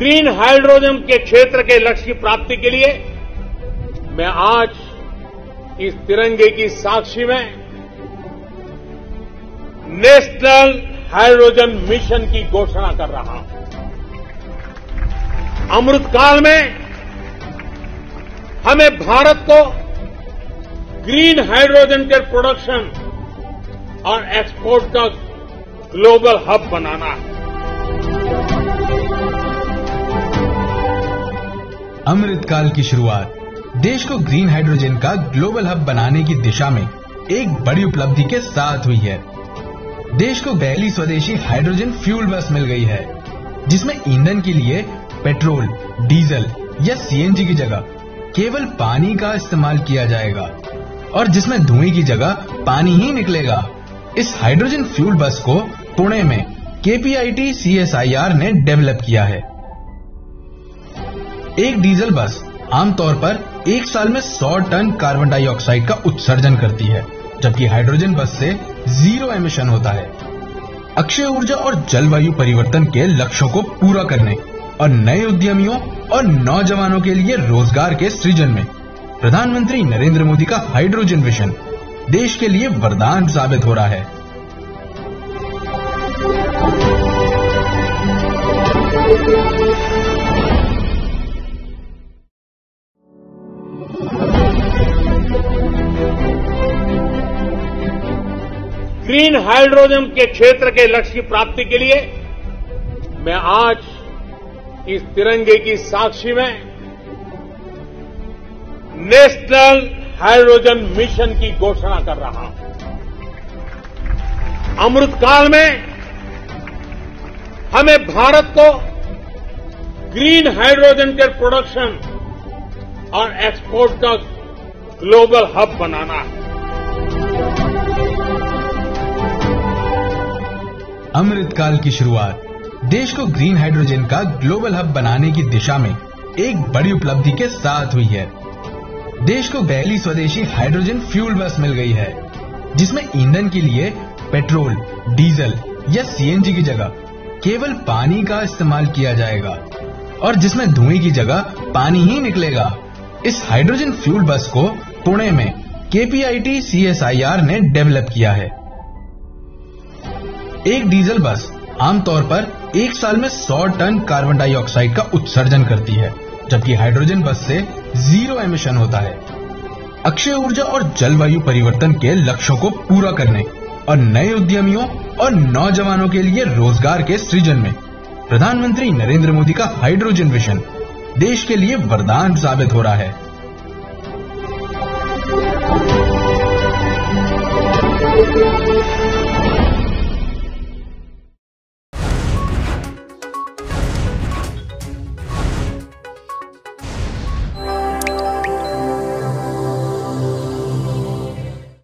Green hydrogen के क्षेत्र के लक्ष्य की प्राप्ति के लिए मैं आज इस तिरंगे की साक्षी में नेशनल हाइड्रोजन मिशन की घोषणा कर रहा हूँ। अमृतकाल में हमें भारत को ग्रीन हाइड्रोजन के प्रोडक्शन और एक्सपोर्ट का ग्लोबल हब बनाना है। अमृतकाल की शुरुआत। देश को ग्रीन हाइड्रोजन का ग्लोबल हब बनाने की दिशा में एक बड़ी उपलब्धि के साथ हुई है। देश को पहली स्वदेशी हाइड्रोजन फ्यूल बस मिल गई है, जिसमें ईंधन के लिए पेट्रोल डीजल या सीएनजी की जगह केवल पानी का इस्तेमाल किया जाएगा और जिसमें धुएँ की जगह पानी ही निकलेगा। इस हाइड्रोजन फ्यूल बस को पुणे में केपीआईटी सीएसआईआर ने डेवलप किया है। एक डीजल बस आमतौर पर एक साल में 100 टन कार्बन डाइऑक्साइड का उत्सर्जन करती है, जबकि हाइड्रोजन बस से ज़ीरो एमिशन होता है। अक्षय ऊर्जा और जलवायु परिवर्तन के लक्ष्यों को पूरा करने और नए उद्यमियों और नौजवानों के लिए रोज़गार के सृजन में प्रधानमंत्री नरेंद्र मोदी का हाइड्रोजन विजन देश के लिए वरदान साबित हो रहा है। ग्रीन हाइड्रोजन के क्षेत्र के लक्ष्य की प्राप्ति के लिए मैं आज इस तिरंगे की साक्षी में नेशनल हाइड्रोजन मिशन की घोषणा कर रहा हूँ। अमृतकाल में हमें भारत को ग्रीन हाइड्रोजन के प्रोडक्शन और एक्सपोर्ट का ग्लोबल हब बनाना है। अमृतकाल की शुरुआत। देश को ग्रीन हाइड्रोजन का ग्लोबल हब बनाने की दिशा में एक बड़ी उपलब्धि के साथ हुई है। देश को पहली स्वदेशी हाइड्रोजन फ्यूल बस मिल गई है, जिसमें ईंधन के लिए पेट्रोल डीजल या सीएनजी की जगह केवल पानी का इस्तेमाल किया जाएगा और जिसमें धुएँ की जगह पानी ही निकलेगा। इस हाइड्रोजन फ्यूल बस को पुणे में केपीआईटी सीएसआईआर ने डेवलप किया है। एक डीजल बस आमतौर पर एक साल में 100 टन कार्बन डाइऑक्साइड का उत्सर्जन करती है, जबकि हाइड्रोजन बस से ज़ीरो एमिशन होता है अक्षय ऊर्जा और जलवायु परिवर्तन के लक्ष्यों को पूरा करने और नए उद्यमियों और नौजवानों के लिए रोज़गार के सृजन में प्रधानमंत्री नरेंद्र मोदी का हाइड्रोजन मिशन देश के लिए वरदान साबित हो रहा है Thank you.